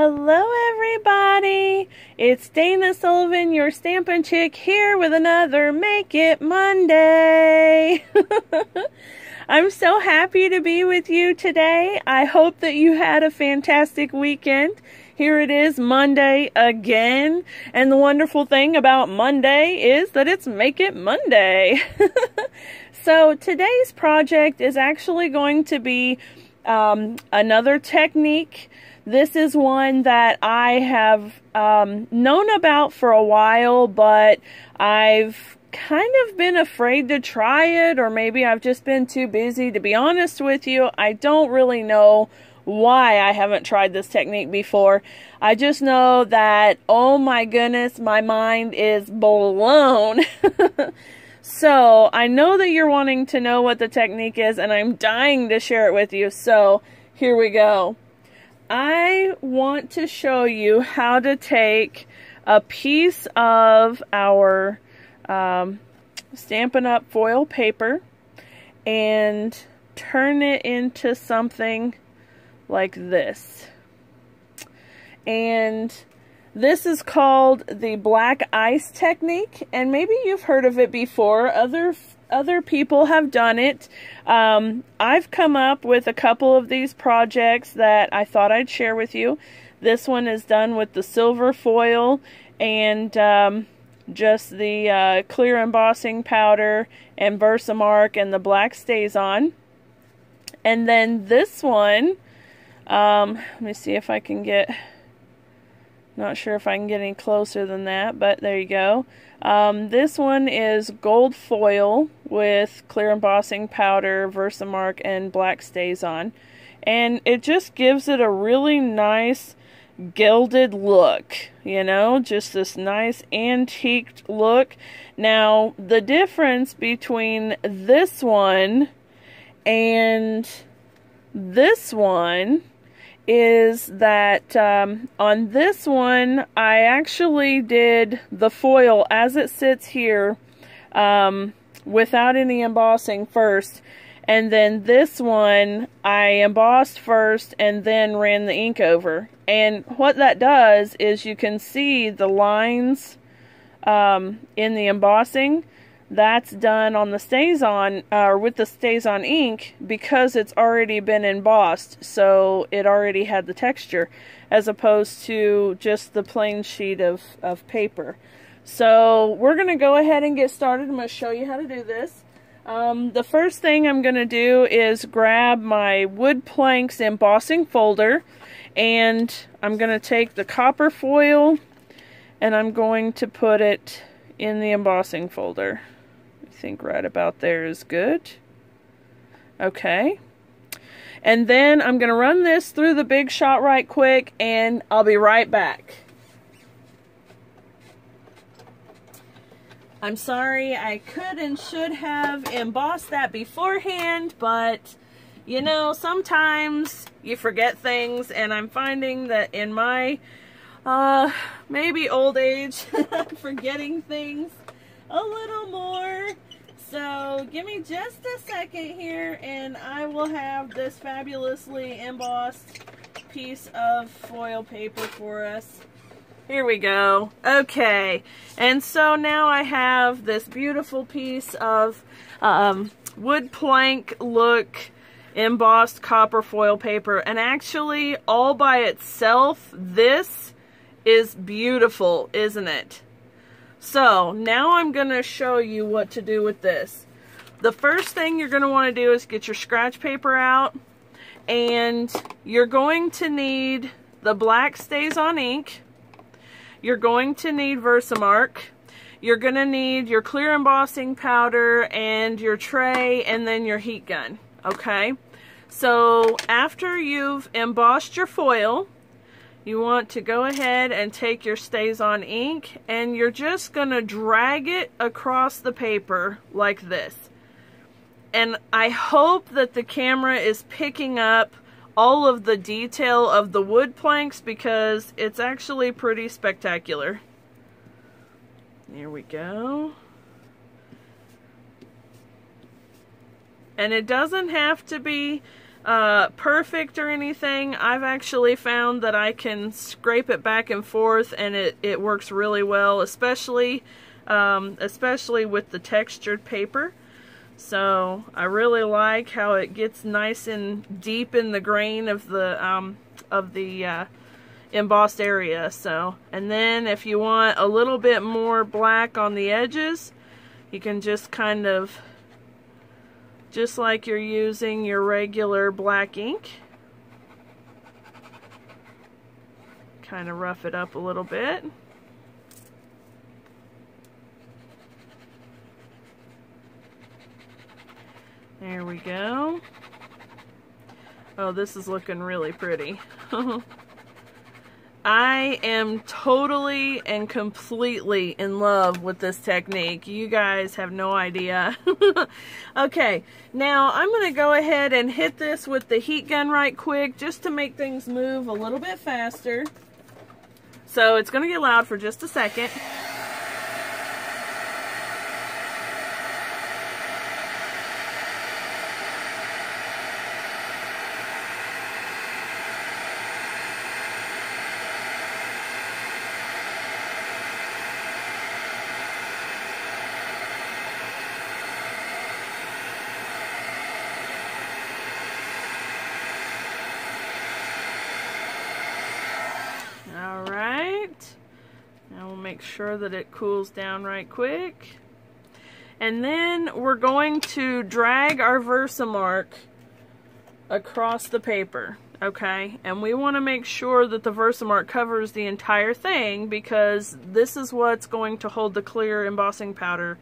Hello, everybody. It's Dana Sullivan, your Stampin' Chick, here with another Make It Monday. I'm so happy to be with you today. I hope that you had a fantastic weekend. Here it is, Monday again. And the wonderful thing about Monday is that it's Make It Monday. so today's project is actually going to be um, another technique this is one that I have um, known about for a while, but I've kind of been afraid to try it, or maybe I've just been too busy. To be honest with you, I don't really know why I haven't tried this technique before. I just know that, oh my goodness, my mind is blown. so, I know that you're wanting to know what the technique is, and I'm dying to share it with you. So, here we go. I want to show you how to take a piece of our um, Stampin' Up! foil paper and turn it into something like this. And this is called the black ice technique, and maybe you've heard of it before. Other other people have done it. Um, I've come up with a couple of these projects that I thought I'd share with you. This one is done with the silver foil and um, just the uh, clear embossing powder and Versamark and the black StazOn. And then this one, um, let me see if I can get, not sure if I can get any closer than that, but there you go. Um, this one is gold foil with clear embossing powder, Versamark, and black StazOn. And it just gives it a really nice gilded look, you know, just this nice antiqued look. Now, the difference between this one and this one is that um, on this one, I actually did the foil as it sits here um, without any embossing first. And then this one, I embossed first and then ran the ink over. And what that does is you can see the lines um, in the embossing that's done on the StazOn or uh, with the StazOn ink because it's already been embossed so it already had the texture as opposed to just the plain sheet of, of paper so we're gonna go ahead and get started I'm gonna show you how to do this um, the first thing I'm gonna do is grab my wood planks embossing folder and I'm gonna take the copper foil and I'm going to put it in the embossing folder I think right about there is good. Okay. And then I'm going to run this through the Big Shot right quick and I'll be right back. I'm sorry I could and should have embossed that beforehand, but you know, sometimes you forget things and I'm finding that in my uh, maybe old age, forgetting things a little more so give me just a second here and I will have this fabulously embossed piece of foil paper for us. Here we go. Okay, and so now I have this beautiful piece of um, wood plank look embossed copper foil paper. And actually, all by itself, this is beautiful, isn't it? So now I'm going to show you what to do with this. The first thing you're going to want to do is get your scratch paper out and you're going to need the black StazOn ink. You're going to need Versamark. You're going to need your clear embossing powder and your tray and then your heat gun. Okay? So after you've embossed your foil, you want to go ahead and take your StazOn ink and you're just going to drag it across the paper like this. And I hope that the camera is picking up all of the detail of the wood planks because it's actually pretty spectacular. Here we go. And it doesn't have to be uh, perfect or anything. I've actually found that I can scrape it back and forth and it, it works really well, especially, um, especially with the textured paper. So I really like how it gets nice and deep in the grain of the, um, of the uh, embossed area. So, and then if you want a little bit more black on the edges, you can just kind of just like you're using your regular black ink. Kind of rough it up a little bit. There we go. Oh, this is looking really pretty. I am totally and completely in love with this technique. You guys have no idea. okay, now I'm going to go ahead and hit this with the heat gun right quick just to make things move a little bit faster. So it's going to get loud for just a second. Make sure that it cools down right quick. And then we're going to drag our Versamark across the paper, okay? And we want to make sure that the Versamark covers the entire thing because this is what's going to hold the clear embossing powder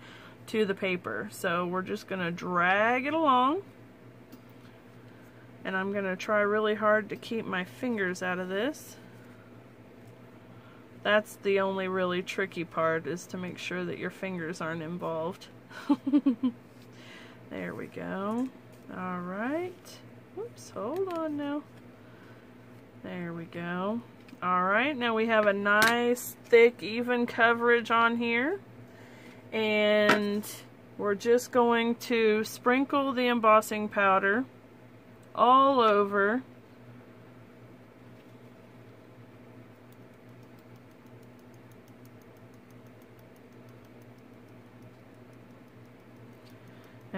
to the paper. So we're just going to drag it along. And I'm going to try really hard to keep my fingers out of this. That's the only really tricky part is to make sure that your fingers aren't involved. there we go. Alright. Oops, hold on now. There we go. Alright, now we have a nice, thick, even coverage on here. And we're just going to sprinkle the embossing powder all over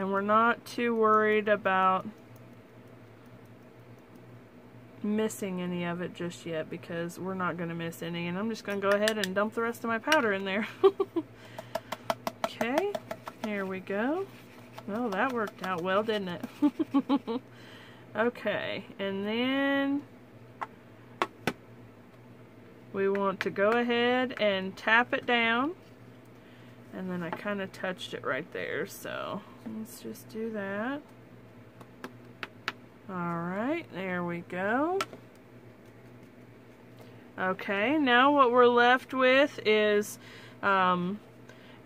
And we're not too worried about missing any of it just yet because we're not going to miss any. And I'm just going to go ahead and dump the rest of my powder in there. okay, here we go. Well, that worked out well, didn't it? okay, and then we want to go ahead and tap it down. And then I kind of touched it right there, so let's just do that. Alright, there we go. Okay, now what we're left with is um,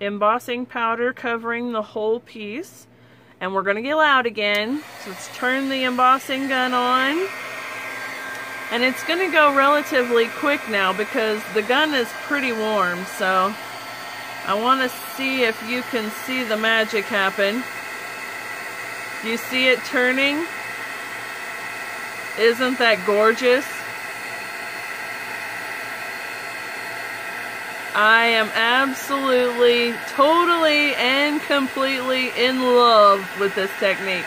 embossing powder covering the whole piece. And we're going to get loud again. So let's turn the embossing gun on. And it's going to go relatively quick now because the gun is pretty warm. So I want to see if you can see the magic happen. You see it turning? Isn't that gorgeous? I am absolutely, totally, and completely in love with this technique.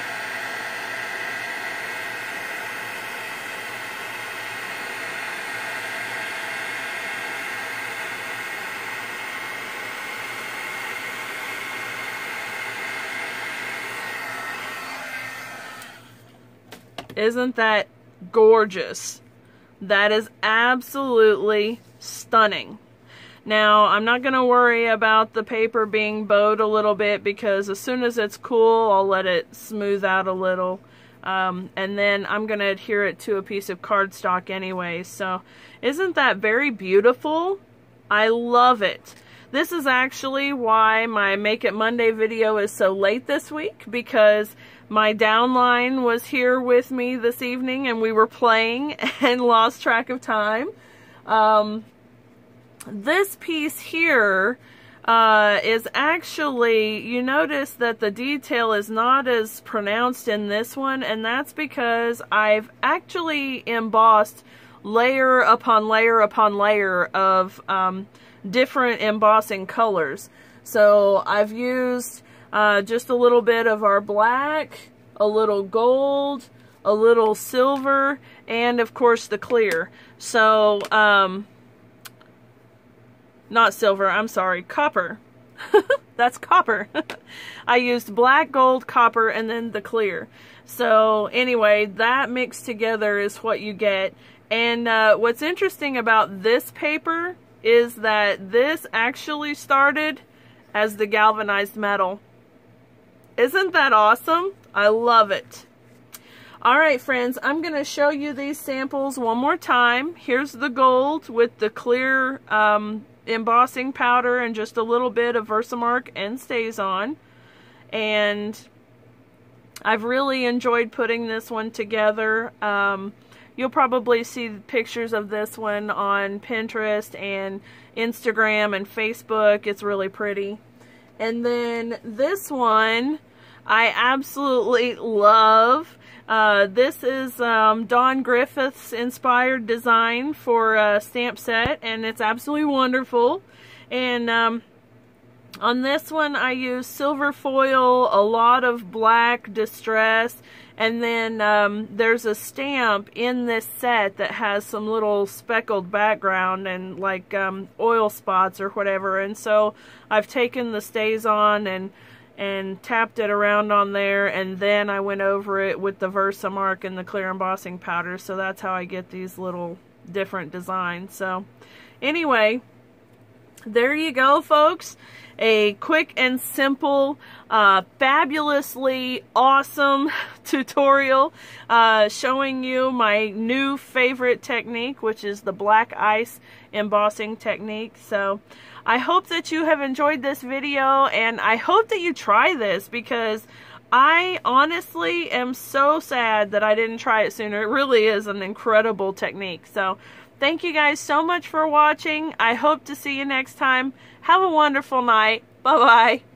Isn't that gorgeous? That is absolutely stunning. Now, I'm not going to worry about the paper being bowed a little bit because as soon as it's cool, I'll let it smooth out a little. Um, and then I'm going to adhere it to a piece of cardstock anyway. So, isn't that very beautiful? I love it. This is actually why my Make It Monday video is so late this week because my downline was here with me this evening and we were playing and lost track of time. Um, this piece here, uh, is actually, you notice that the detail is not as pronounced in this one, and that's because I've actually embossed layer upon layer upon layer of um, different embossing colors. So I've used uh, just a little bit of our black, a little gold, a little silver, and of course the clear. So, um, not silver, I'm sorry, copper. That's copper. I used black, gold, copper, and then the clear. So anyway, that mixed together is what you get. And uh, what's interesting about this paper is that this actually started as the galvanized metal. Isn't that awesome? I love it. All right, friends, I'm going to show you these samples one more time. Here's the gold with the clear um, embossing powder and just a little bit of Versamark and StazOn. And I've really enjoyed putting this one together. Um, you'll probably see pictures of this one on Pinterest and Instagram and Facebook. It's really pretty. And then this one I absolutely love. Uh, this is um, Dawn Griffith's inspired design for a stamp set, and it's absolutely wonderful. And um, on this one, I use silver foil, a lot of black distress, and then um, there's a stamp in this set that has some little speckled background and like um, oil spots or whatever. And so I've taken the StazOn and and tapped it around on there. And then I went over it with the Versamark and the clear embossing powder. So that's how I get these little different designs. So anyway there you go folks a quick and simple uh, fabulously awesome tutorial uh, showing you my new favorite technique which is the black ice embossing technique so I hope that you have enjoyed this video and I hope that you try this because I honestly am so sad that I didn't try it sooner. It really is an incredible technique. So thank you guys so much for watching. I hope to see you next time. Have a wonderful night. Bye-bye.